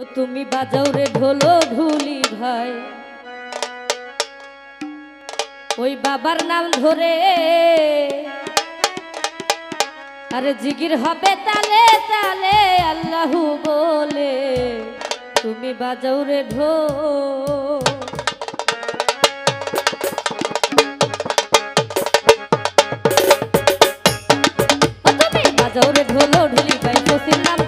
তুমি বাজাও রে ঢোলো ঢুলি ভাই। ওই বাবার নাম ধরে। আরে জিগির হবে তালে তালে আল্লাহ বলে, তুমি বাজাও রে ঢো। তুমি বাজাও রে ঢোলো ঢুলি ভাই শশীর নাম